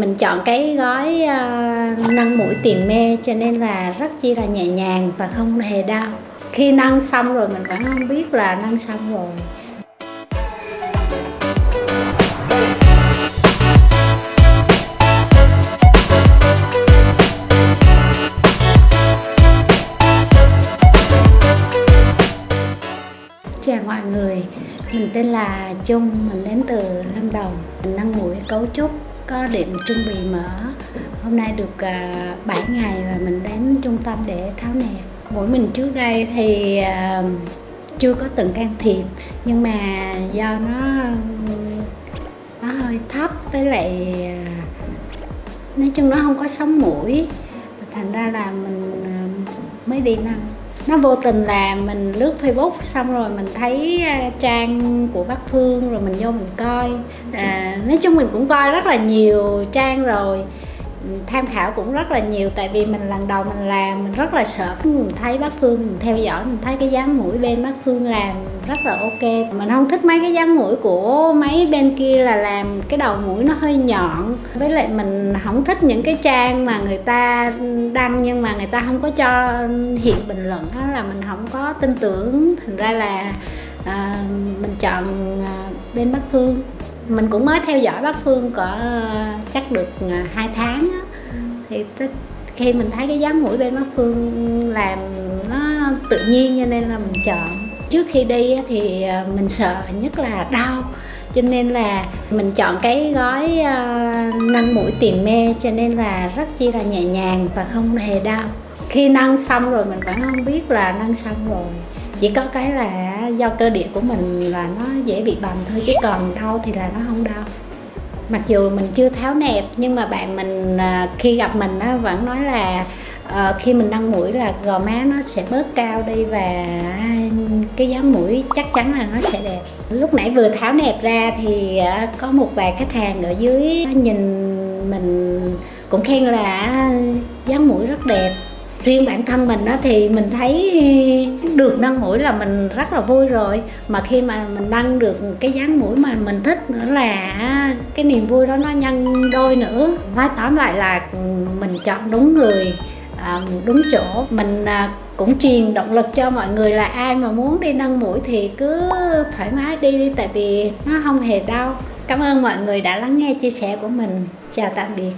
mình chọn cái gói uh, nâng mũi tiền mê cho nên là rất chi là nhẹ nhàng và không hề đau. Khi nâng xong rồi mình vẫn không biết là nâng xong rồi. Chào mọi người, mình tên là Trung, mình đến từ Lâm Đồng. Mình nâng mũi cấu trúc có điểm chuẩn bị mở. Hôm nay được à, 7 ngày và mình đến trung tâm để tháo nẹp Mũi mình trước đây thì à, chưa có từng can thiệp, Nhưng mà do nó nó hơi thấp, với lại à, nói chung nó không có sống mũi. Thành ra là mình mới đi năm nó vô tình là mình lướt facebook xong rồi mình thấy à, trang của bác phương rồi mình vô mình coi. À, nói chung mình cũng coi rất là nhiều trang rồi tham khảo cũng rất là nhiều tại vì mình lần đầu mình làm mình rất là sợ mình thấy bác phương mình theo dõi mình thấy cái dáng mũi bên bác phương làm rất là ok. Mình không thích mấy cái dáng mũi của mấy bên kia là làm cái đầu mũi nó hơi nhọn. Với lại mình không thích những cái trang mà người ta đăng nhưng mà người ta không có cho hiện bình luận đó là mình không có tin tưởng. Thành ra là à, mình chọn à, bên bác phương mình cũng mới theo dõi bác phương có ờ, chắc được ờ, hai tháng á. Thì khi mình thấy cái dáng mũi bên bác phương làm nó tự nhiên cho nên là mình chọn. Trước khi đi thì ờ, mình sợ nhất là đau, cho nên là mình chọn cái gói nâng mũi tiền mê cho nên là rất chi là nhẹ nhàng và không hề đau. Khi nâng xong rồi mình vẫn không biết là nâng xong rồi chỉ có cái là do cơ địa của mình là nó dễ bị bầm thôi chứ còn đau thì là nó không đau. Mặc dù mình chưa tháo nẹp nhưng mà bạn mình à, khi gặp mình nó vẫn nói là uh, khi mình nâng mũi là gò má nó sẽ bớt cao đi và à, cái dáng mũi chắc chắn là nó sẽ đẹp. Lúc nãy vừa tháo nẹp ra thì uh, có một vài khách hàng ở dưới nhìn mình cũng khen là dáng mũi rất đẹp riêng bản thân mình á thì mình thấy được nâng mũi là mình rất là vui rồi. Mà khi mà mình nâng được cái dáng mũi mà mình thích nữa là cái niềm vui đó nó nhân đôi nữa. Nói tóm lại là mình chọn đúng người à, đúng chỗ. Mình à, cũng truyền động lực cho mọi người là ai mà muốn đi nâng mũi thì cứ thoải mái đi đi, tại vì nó không hề đau. Cảm ơn mọi người đã lắng nghe chia sẻ của mình. Chào tạm biệt.